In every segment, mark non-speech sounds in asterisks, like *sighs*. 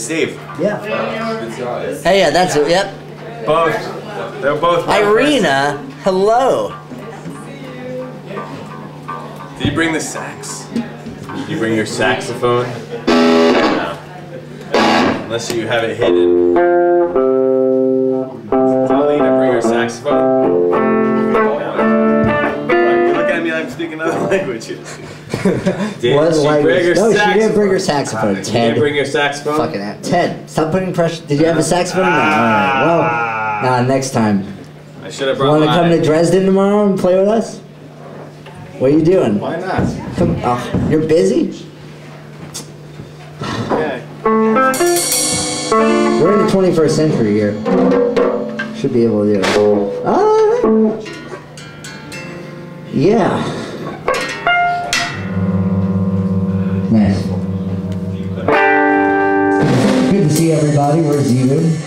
Steve. Yeah. It's Hey, yeah, that's it. Yep. both. They're both. Irina, hello. Did you bring the sax? Did You bring your saxophone? No. Unless you have it hidden. Tell Lena bring her saxophone. At me like I'm speaking other *laughs* languages. Did What she language? bring her No, she didn't bring her saxophone? saxophone. You Ted. didn't bring your saxophone? Fucking hell. Ted, stop putting pressure. Did you have a saxophone? No. All right. Well, nah, next time. I should have You brought want to come to Dresden tomorrow and play with us? What are you doing? Why not? Come, oh, you're busy? Yeah. We're in the 21st century here. Should be able to do it. Uh, yeah. Nice. Good to see everybody. Where's you? *laughs*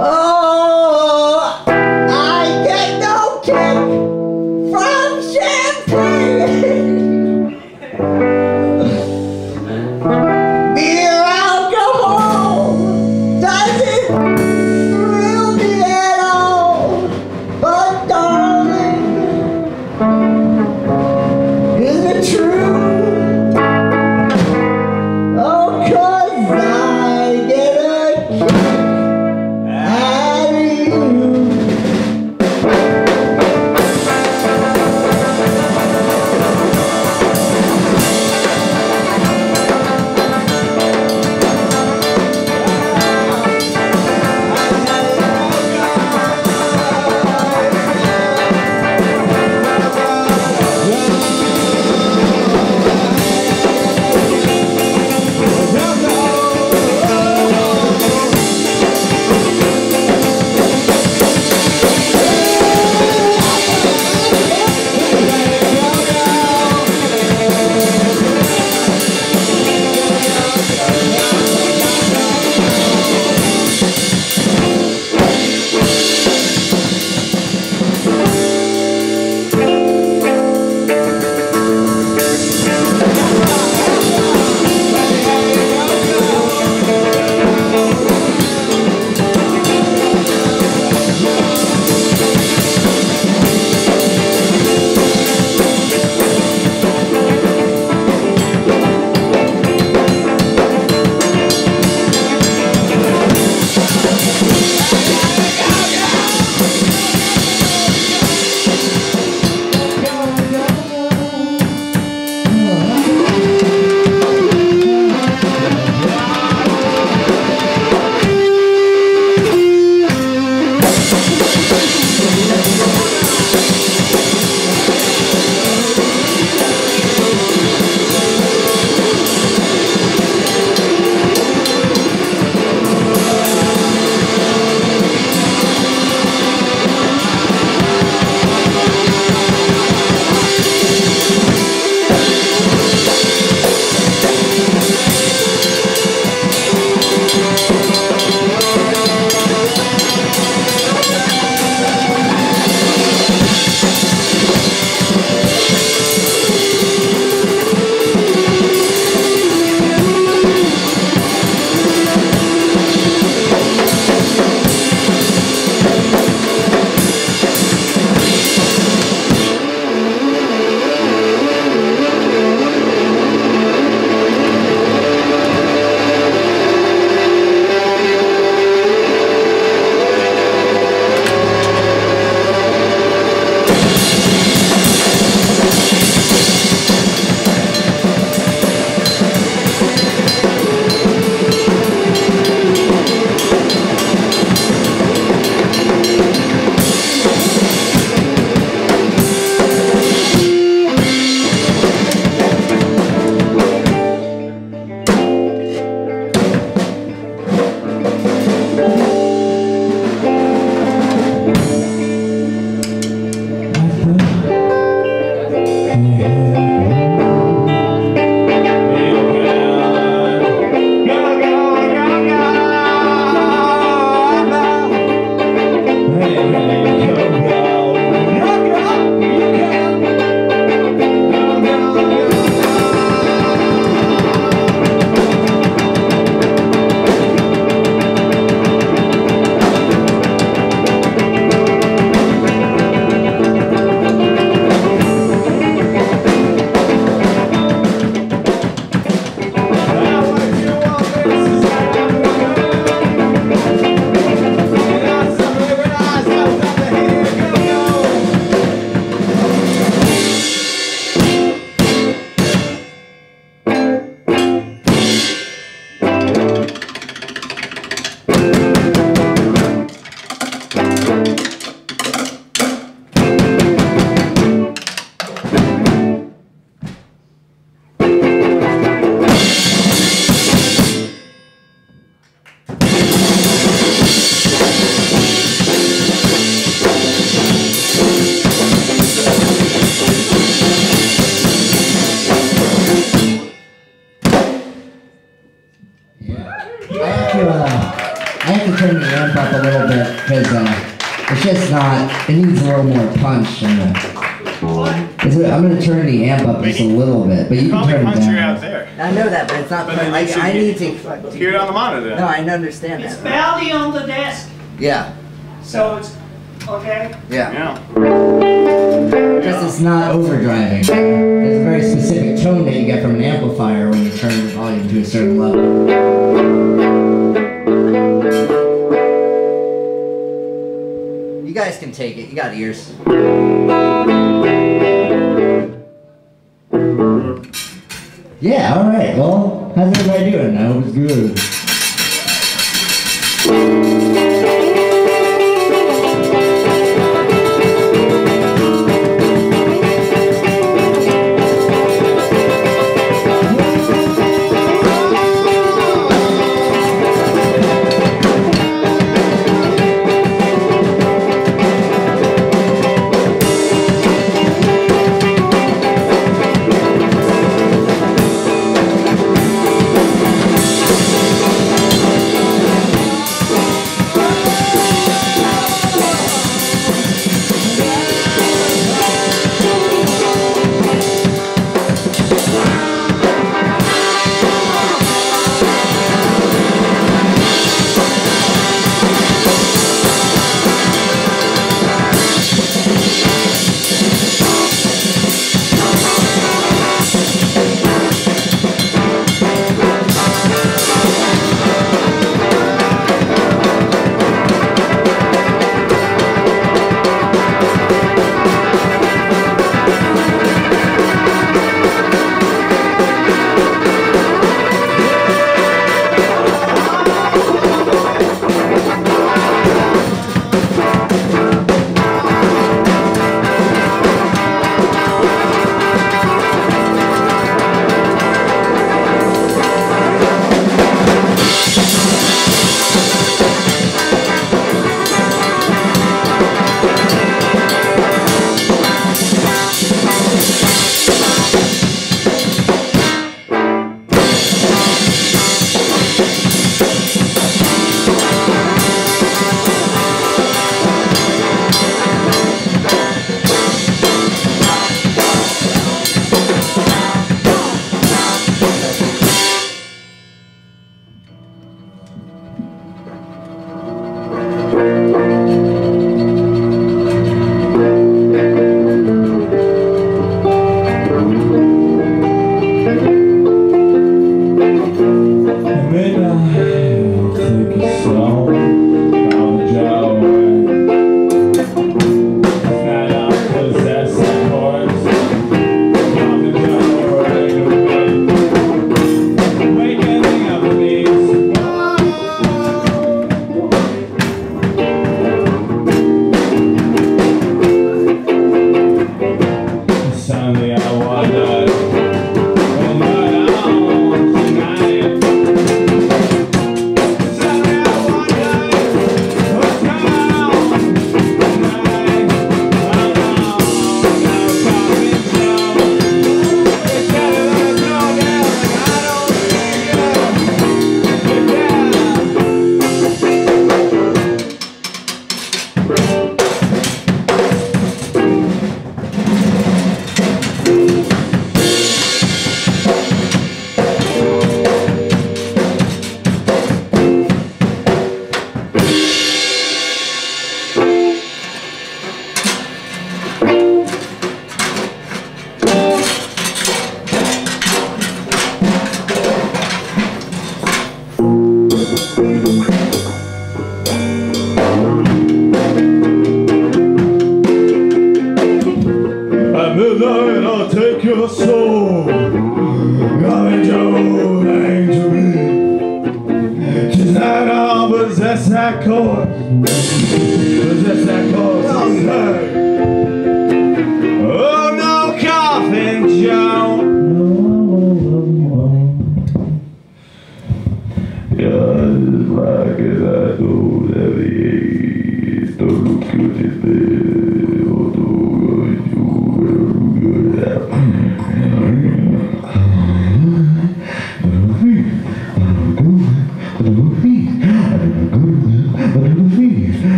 Oh, just a little bit, but you can Probably turn it punch you down. out there. I know that, but it's not. But then I, you should I need to. Hear it on the monitor. No, I understand that. It's that. Baldi on the desk, Yeah, so it's, okay? yeah. Yeah. Because it's not overdriving. There's a very specific tone that you get from an amplifier when you turn the volume to a certain level. You guys can take it. You got ears. Yeah, alright. Well, how's everybody doing? I hope it's good.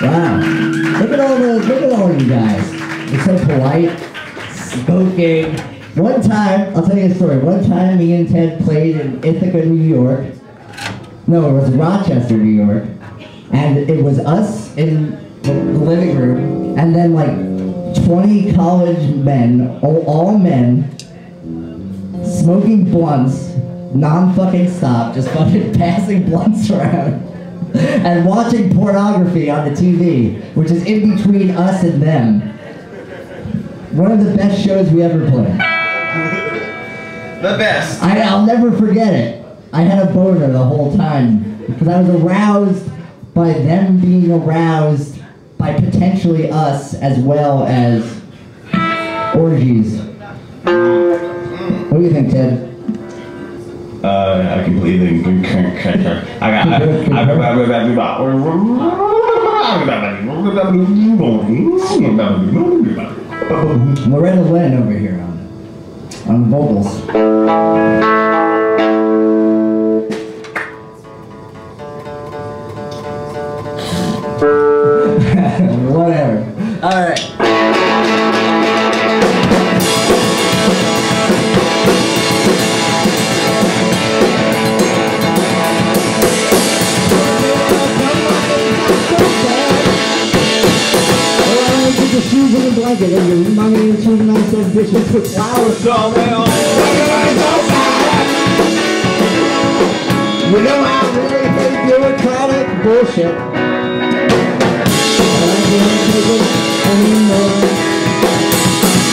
Wow. Look at all those, look at all you guys. You're so polite, smoking. One time, I'll tell you a story. One time me and Ted played in Ithaca, New York. No, it was Rochester, New York. And it was us in the living room, and then like 20 college men, all, all men, smoking blunts, non-fucking stop, just fucking *laughs* passing blunts around, *laughs* and watching pornography on the TV, which is in between us and them. One of the best shows we ever played. The best. I, I'll never forget it. I had a boner the whole time because I was aroused by them being aroused by potentially us as well as orgies. What do you think, Ted? Uh, I completely. I got. I, I, Loretta Lynn over here on, on vocals. *laughs* Whatever. All right. Your shoes in a blanket and your and two nice bitches with flowers. You know I really hate bureaucratic bullshit. But I can't take it anymore.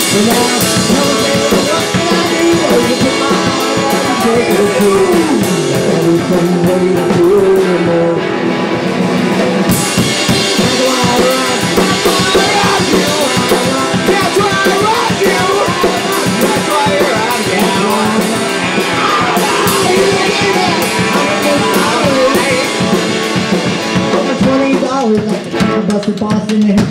So now, tell me what can I do? Oh, you put my heart on the table. Everything way to do the car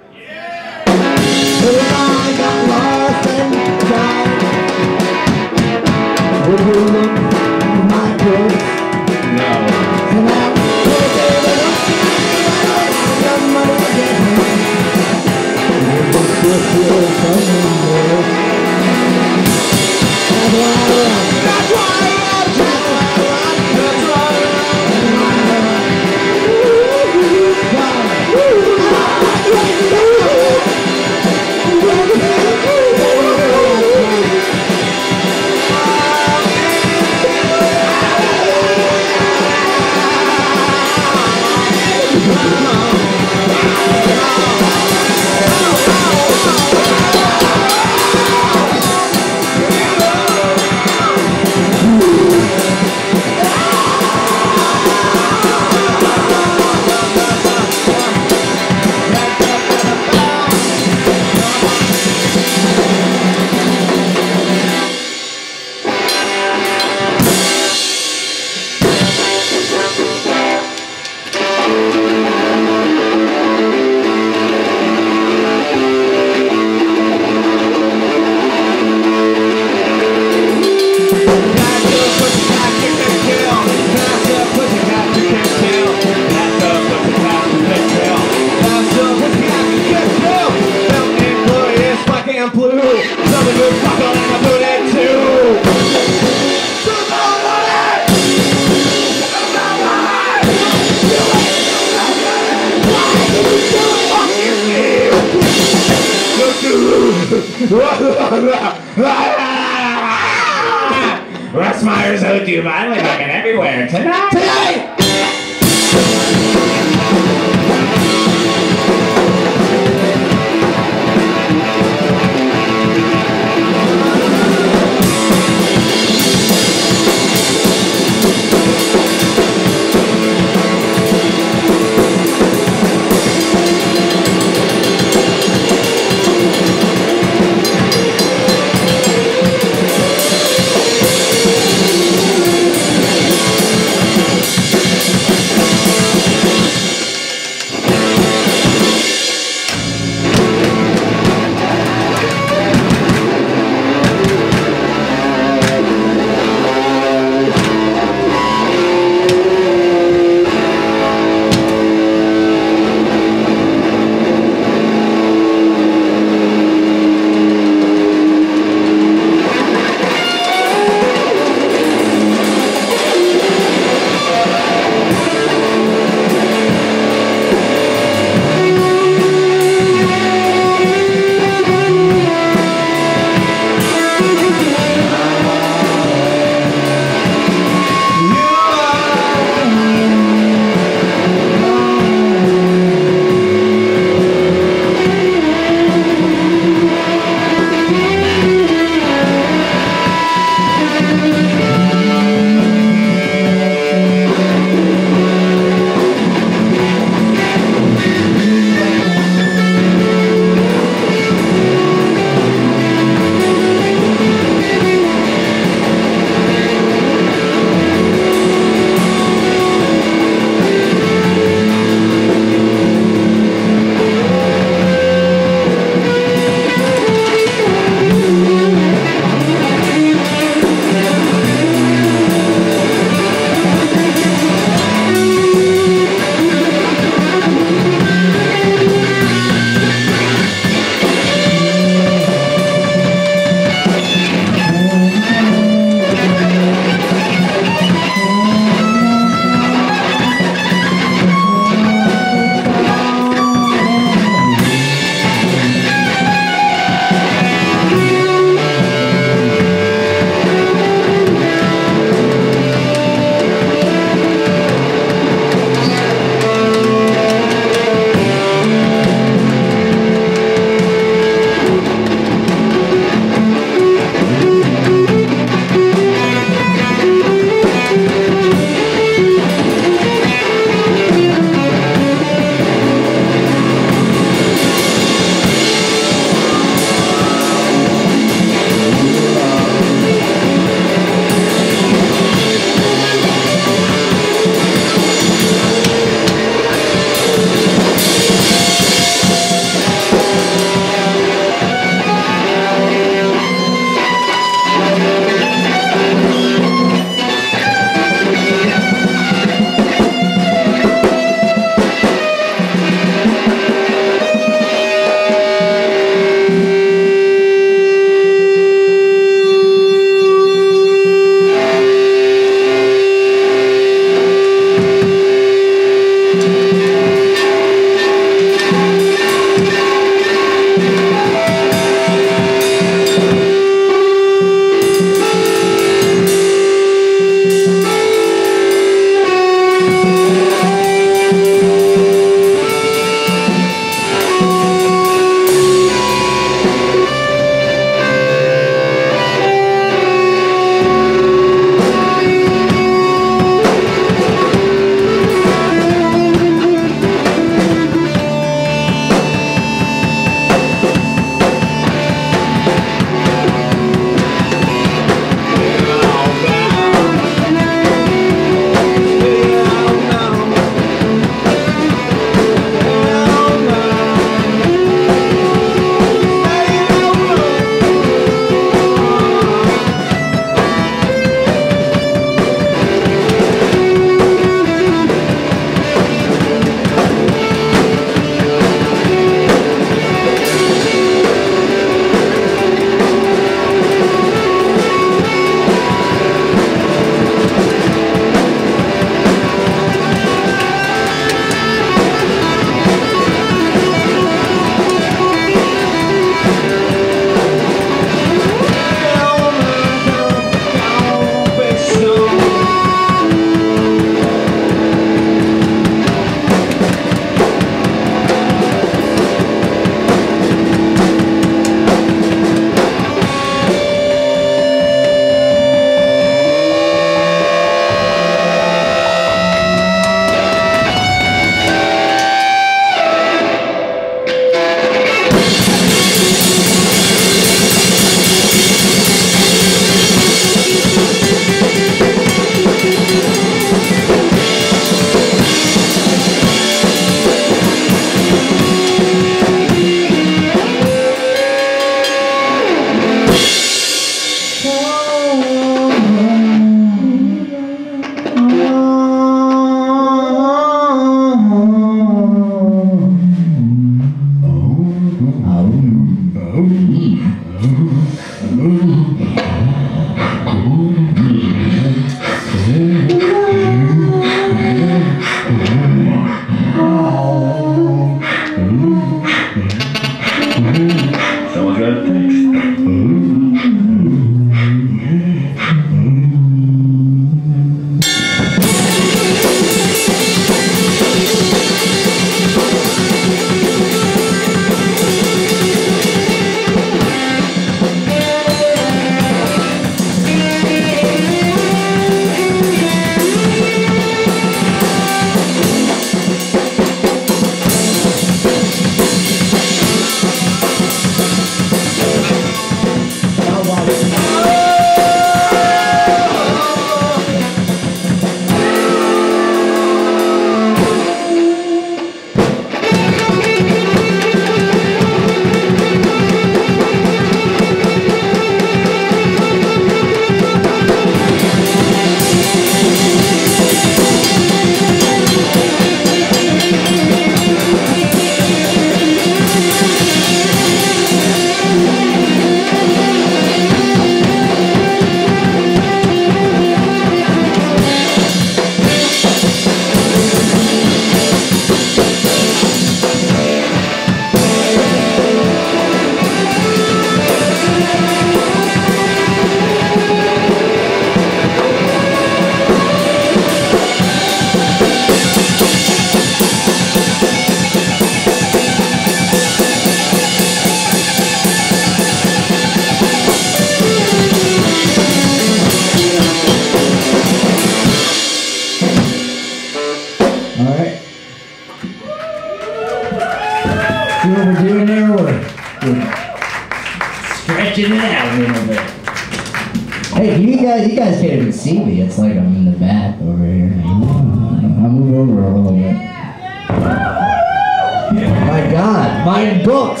God, mine booked.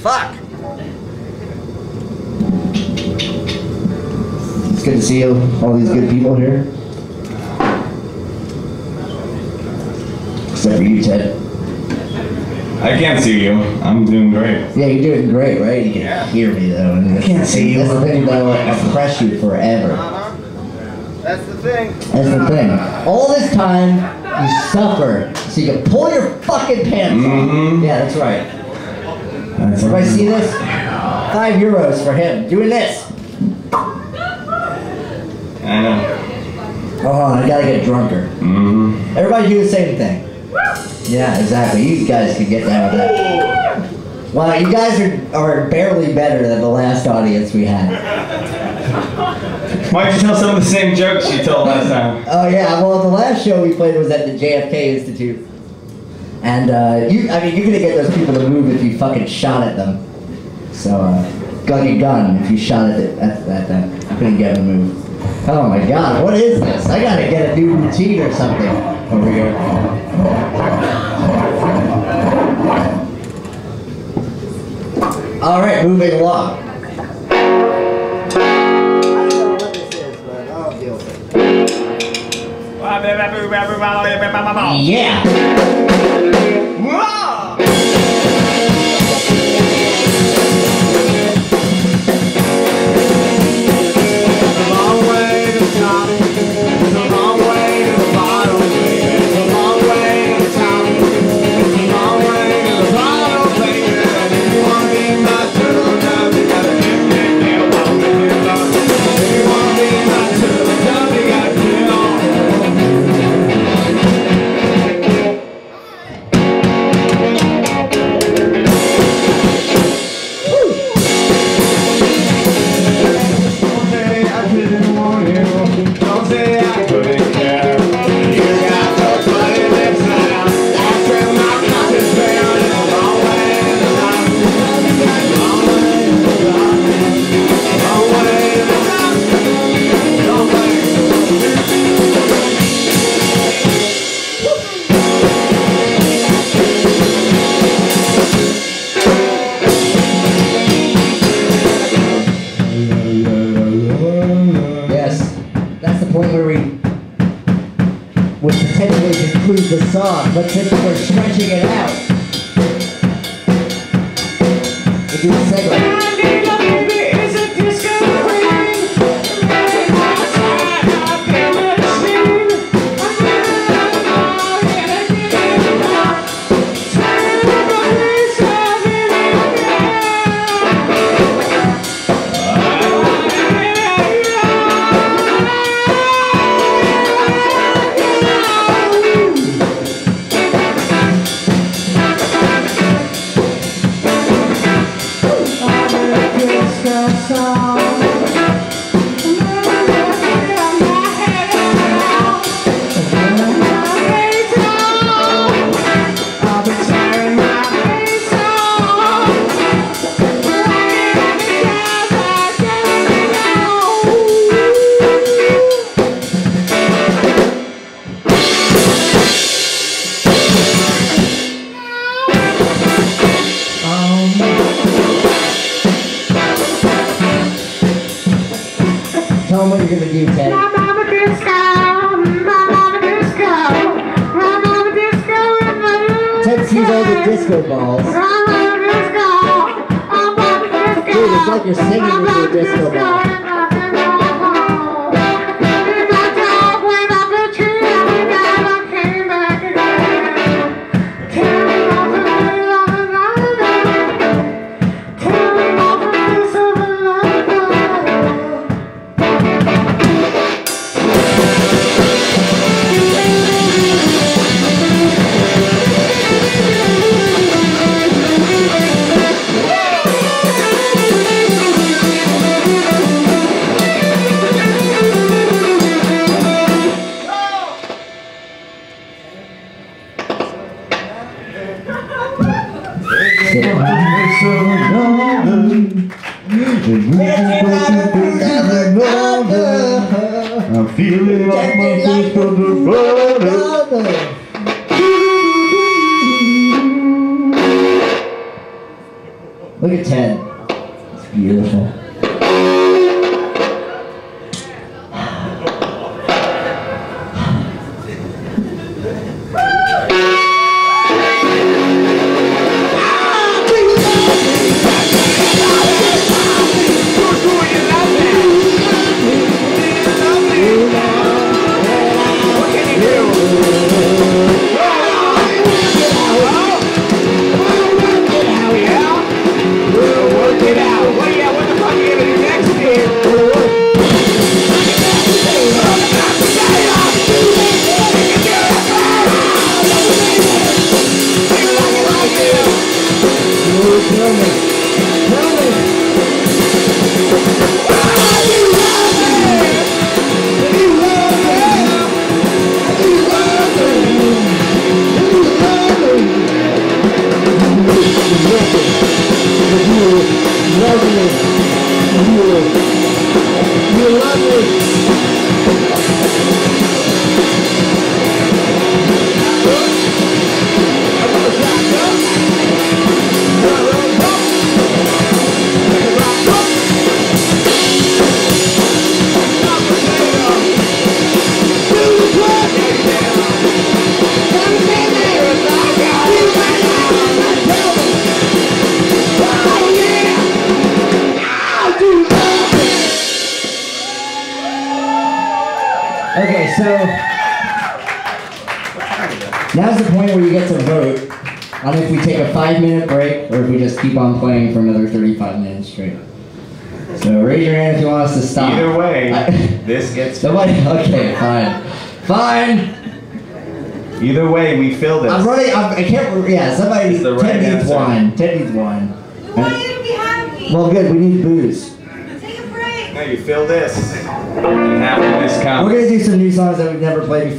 Fuck. It's good to see you, all these good people here. Except for you, Ted. I can't see you. I'm doing great. Yeah, you're doing great, right? You can hear me though. and that's- can't see you. That's the thing that will oppress you forever. Uh-huh. That's the thing. That's the thing. All this time, you suffer, so you can pull your fucking pants off. Mhm. Yeah, that's right. That's Everybody see this? Five euros for him. Doing this. I know. Oh, I gotta get drunker. hmm Everybody do the same thing. Yeah, exactly. You guys can get down with that. Well, you guys are, are barely better than the last audience we had. Why'd you tell some of the same jokes you told last time? Oh yeah, well the last show we played was at the JFK Institute, and uh, you, I mean, you're gonna get those people to move if you fucking shot at them. So, uh, gun your gun if you shot at, it, at, at them, I couldn't get them to move. Oh my God, what is this? I gotta get a new routine or something over here. All right, moving along. Yeah. Don't but since we're stretching it out,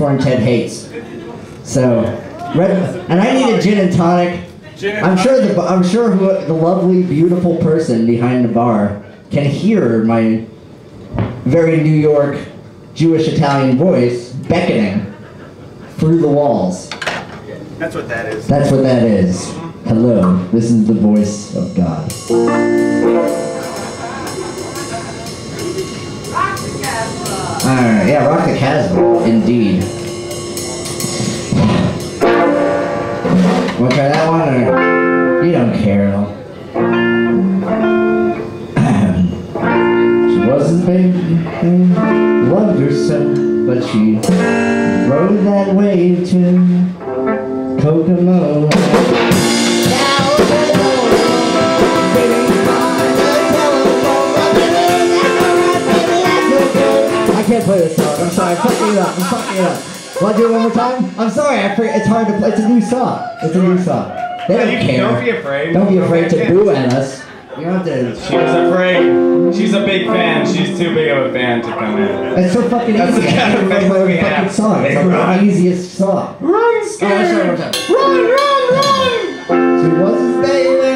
and Ted hates. So, red, and I need a gin and tonic. I'm sure the I'm sure who, the lovely, beautiful person behind the bar can hear my very New York Jewish Italian voice beckoning through the walls. That's what that is. That's what that is. Hello, this is the voice of God. Alright, yeah, Rock the Casbah, indeed. Want to try that one, or it up. I'm fucking it up. Want to do it one more time? I'm sorry. I forget. It's hard to play. It's a new song. It's a new song. They don't You- care. Don't be afraid. Don't be afraid to boo at us. You don't have to. She was afraid. She's a big fan. She's too big of a fan to come in. It's so fucking That's easy. the kind of thing we the fucking have. song. It's Hey, the easiest song. Run, Oh, let's try it one more time. Run, run, run! She was a baby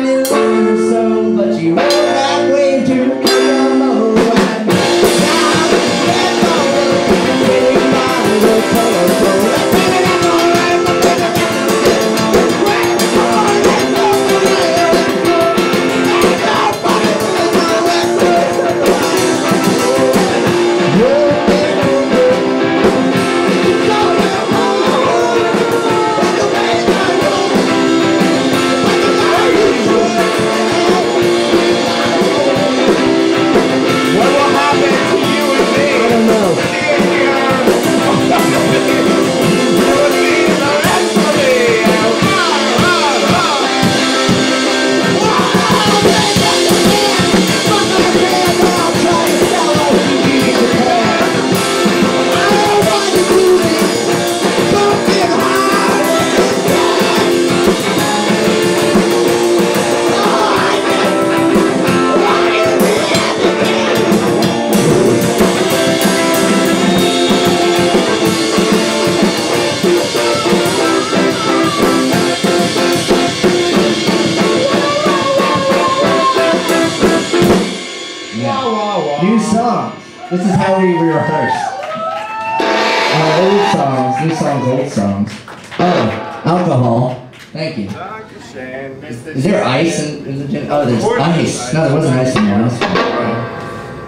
Is there ice in, in the gym? Oh, there's ice. No, there wasn't ice in there.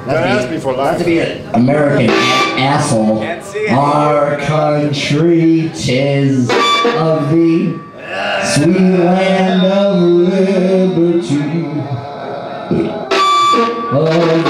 That's asked be for life. To be an American asshole. Our country tis of thee, sweet land of liberty. Oh,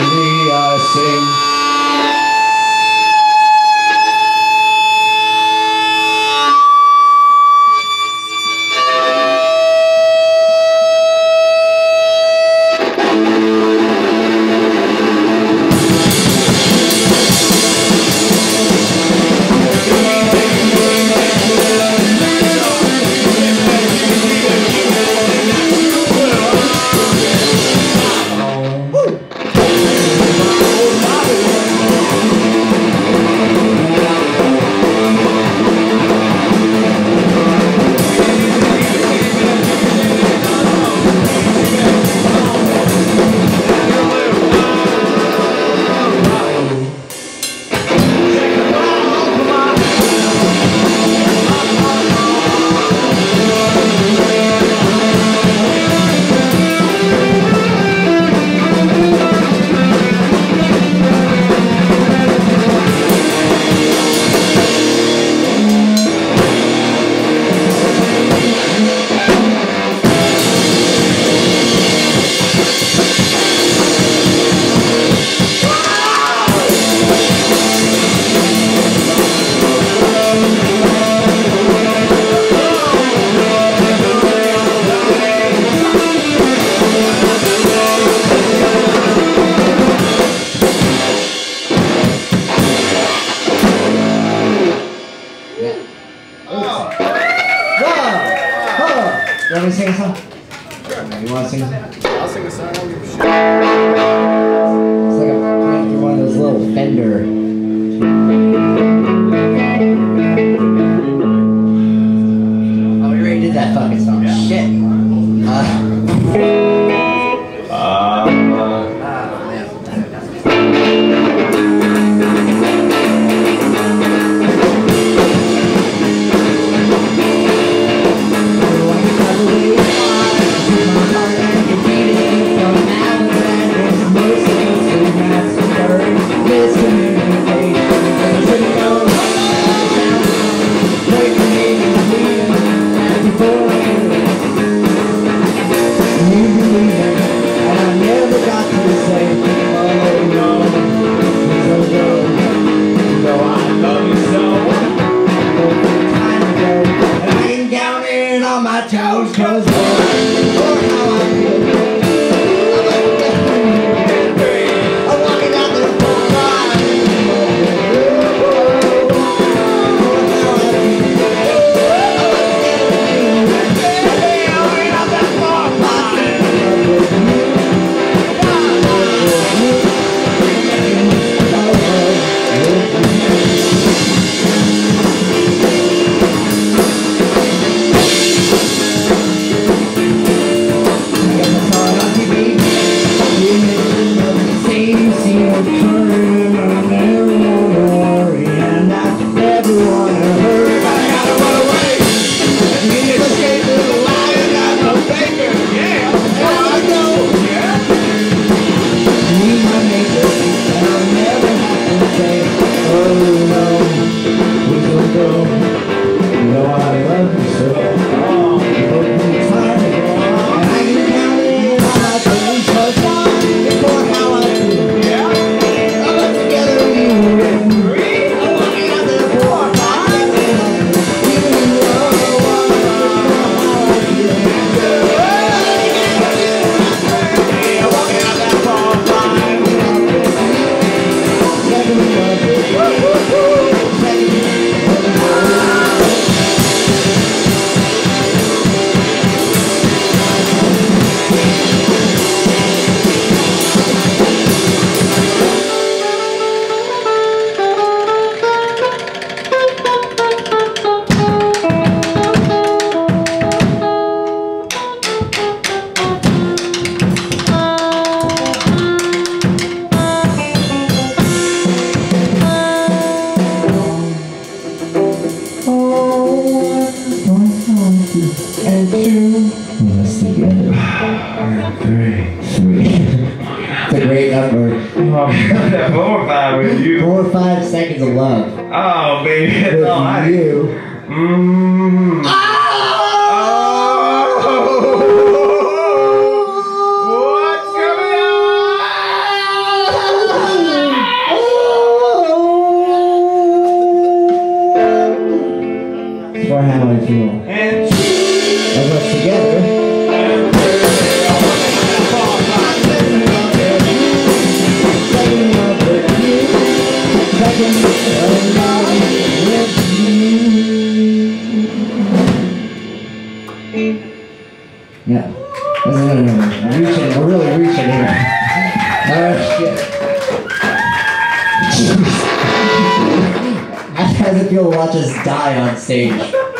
How feel. on? Of Beijo.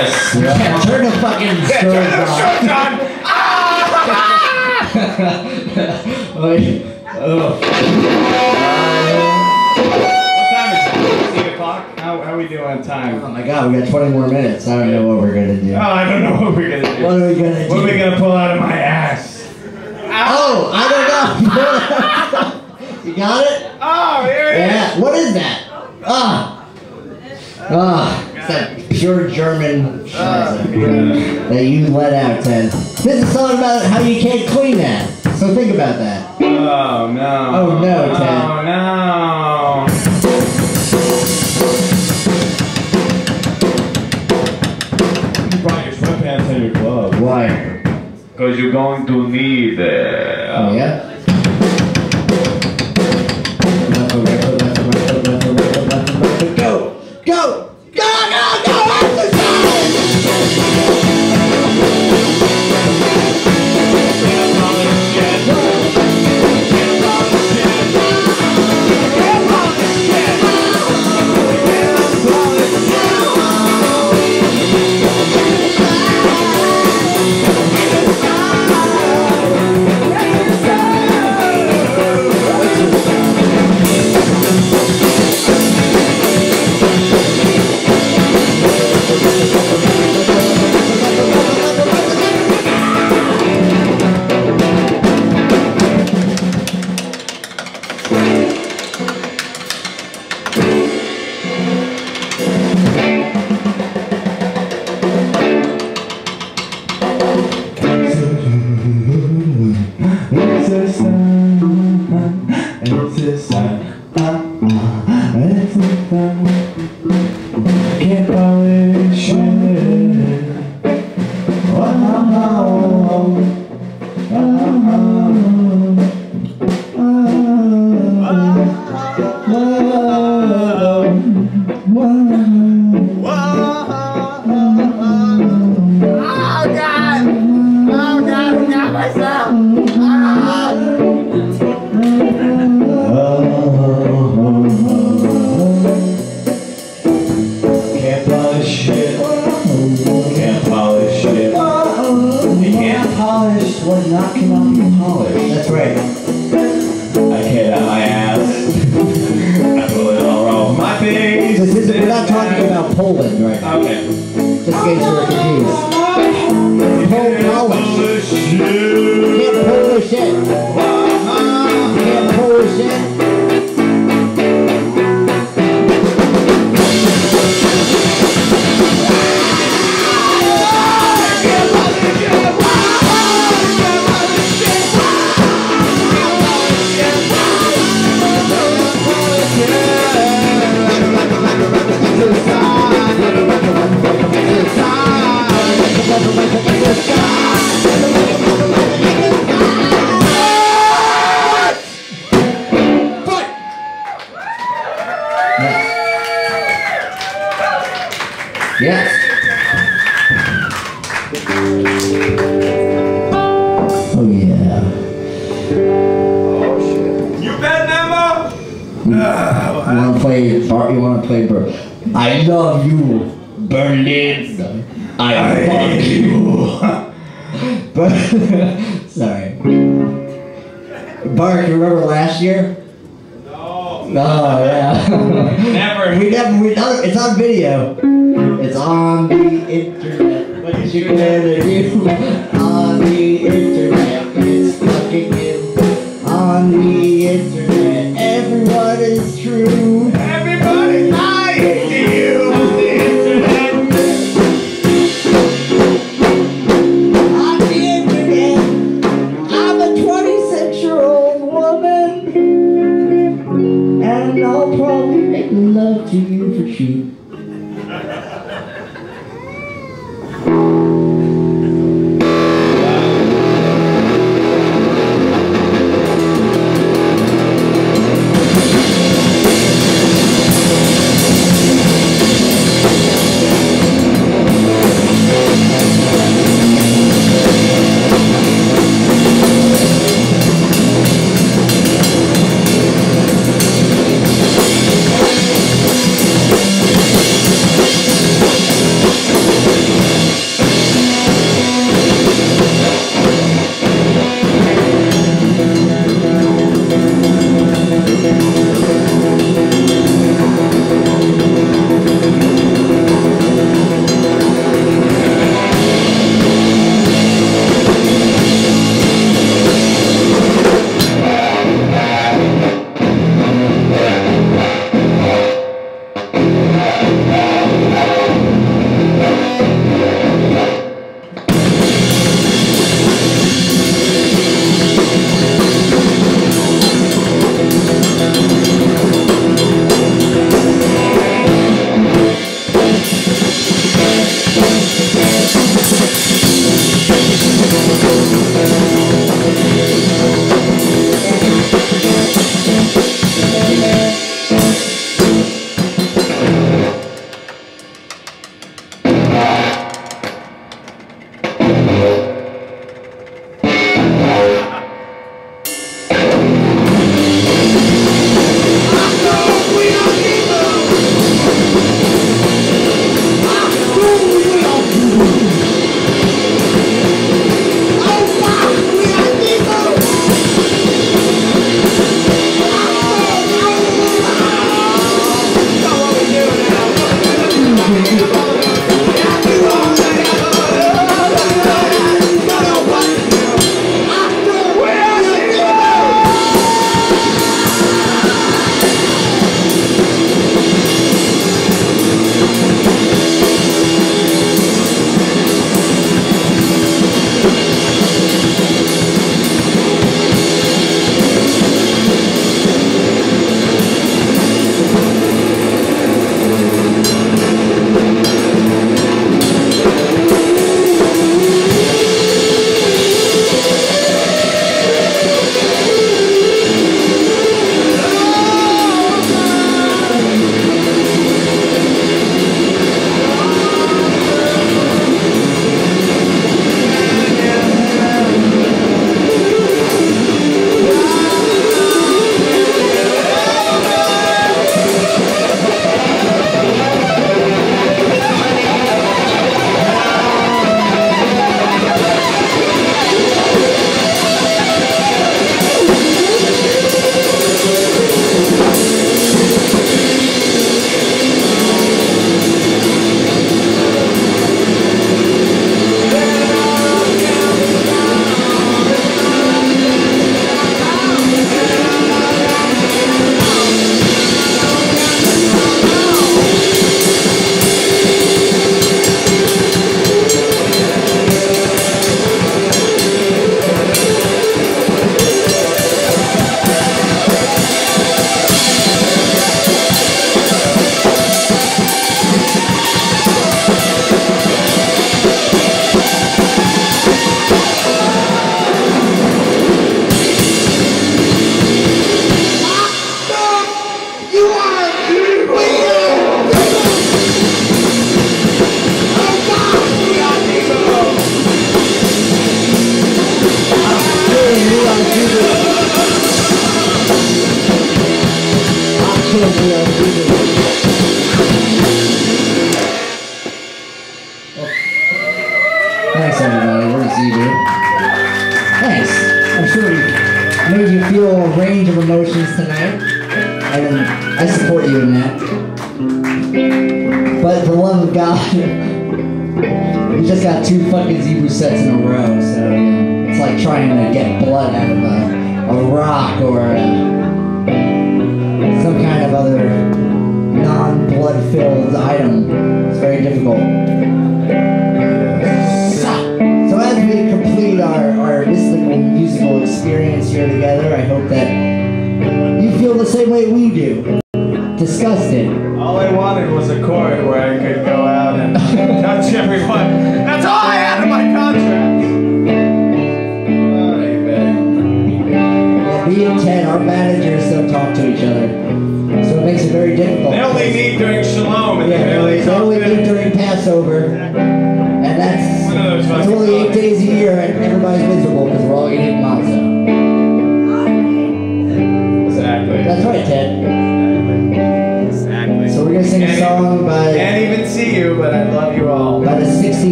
Yes. Yeah, turn the fucking *laughs* stove off. *laughs* Like, oh. What time is it? Eight o'clock? How, how are we doing on time? Oh my god, we got 20 more minutes. I don't know what we're gonna do. Oh, I don't know what we're gonna do. What are we gonna do? What are we gonna pull out of my ass? Oh, I don't know. *laughs* you got it? Oh, here it is. Yeah. What is that? Ah. Ah. It's that pure German scheiße that you let out, Ted. This is a song about how you can't clean that. So think about that. Oh no. Oh, no, Ted. Oh no. You brought your sweatpants and your gloves. Why? Because you're going to need it. Oh yeah. Go! Go! Go! Go! Go! Exercise! not come up here. That's right. I hit on my ass. I pull it all off My face. This is, we're not talking about Poland right now. Okay. Just in case you're confused. never wait for the sky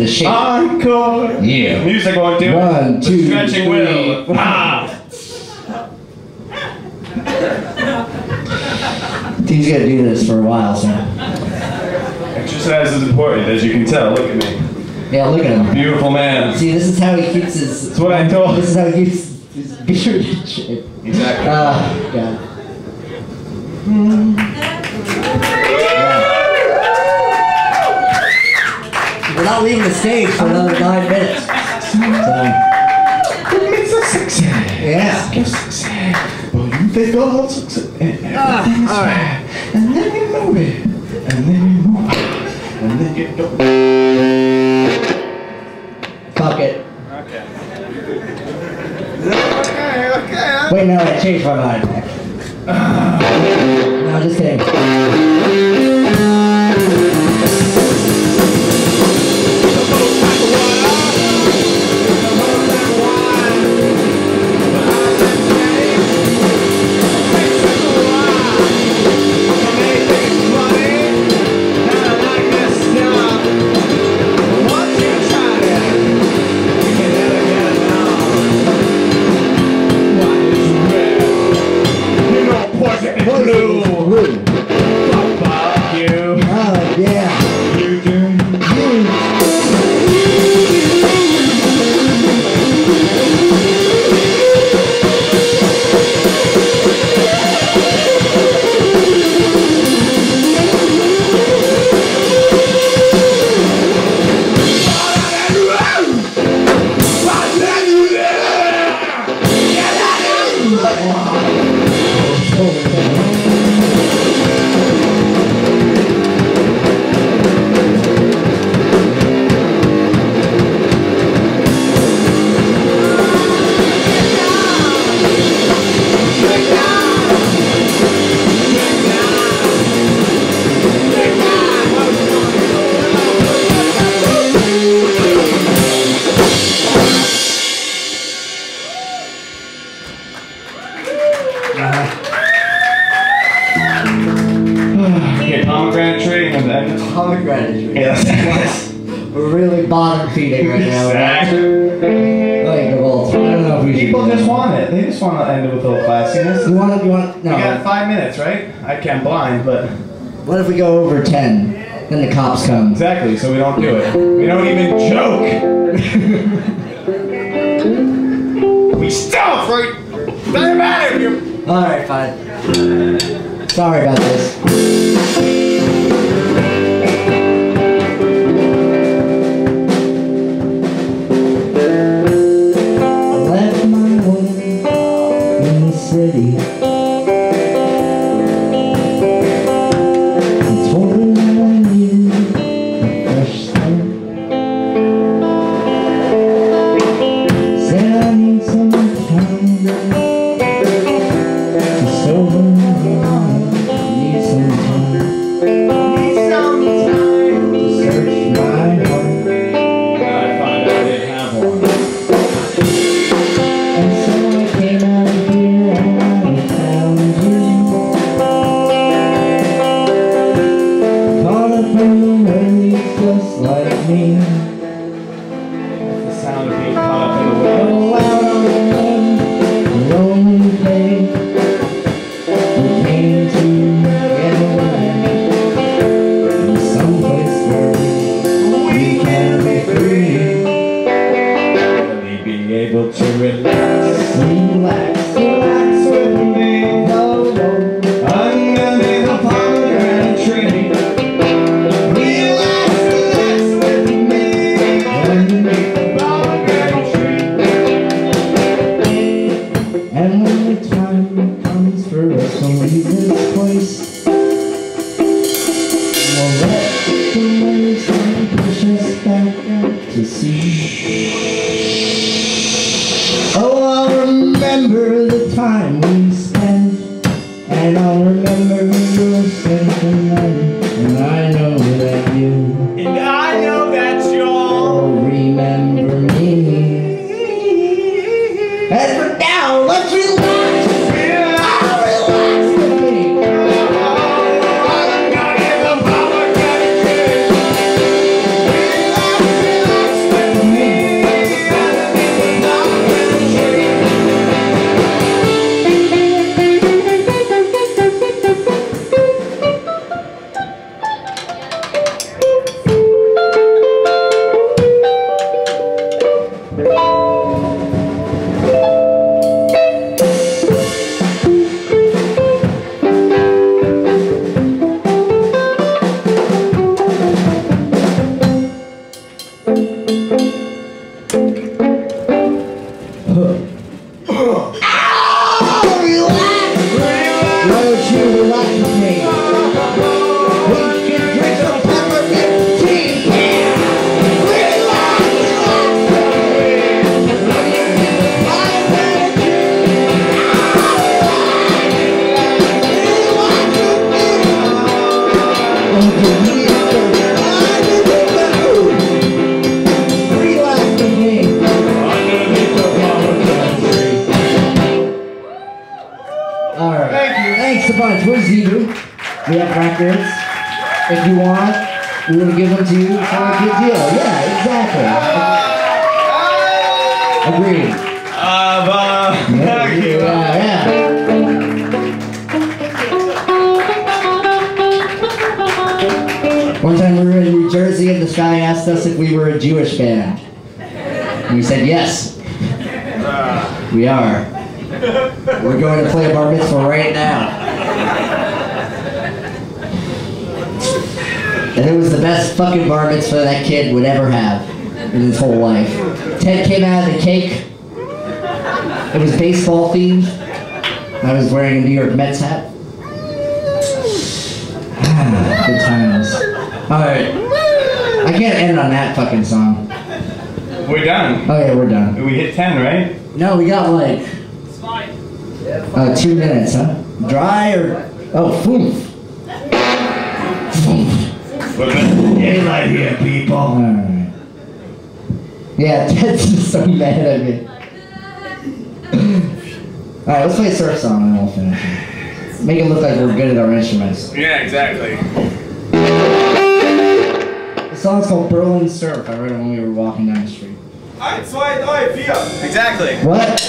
into shape. No, just kidding. Do it. Thanks a bunch. What does he do? We have records. If you want, we will give them to you for a good deal. Yeah, exactly. Agreed. Uh, uh, Ava. *laughs* Yeah, yeah. One time we were in New Jersey and this guy asked us if we were a Jewish band. And we said yes. Uh. We are. We're going to play a bar mitzvah right now. And it was the best fucking bar mitzvah that kid would ever have in his whole life. Ted came out of the cake. It was baseball themed. I was wearing a New York Mets hat. *sighs* Good times. Alright. I can't end on that fucking song. We're done. Oh yeah, we're done. We hit 10, right? No, we got like uh, two minutes, huh? Dry or oh, foof. We're gonna get right here, people. Alright. Yeah, *laughs* Ted's just so mad at me. Alright, let's play a surf song and we'll finish it. Make it look like we're good at our instruments. Yeah, exactly. The song's called Berlin Surf. I wrote it when we were walking down the street. 1, 2, 3, 4. Exactly. What?